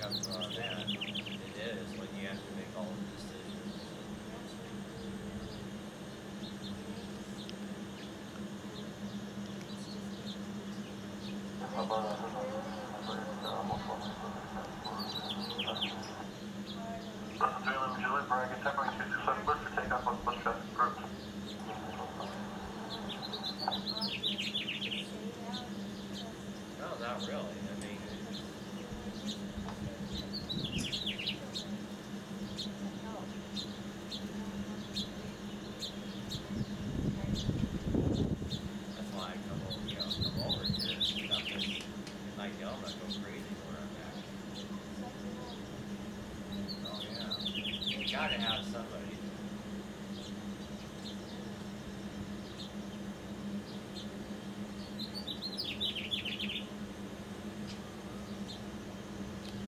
come from that, it is when you have to make all the decisions. Salem, Gillette, Braga, 10.667, lift for takeoff on Bush Group. No, not really. I mean, like y'all crazy where I'm. Oh, yeah. You gotta have somebody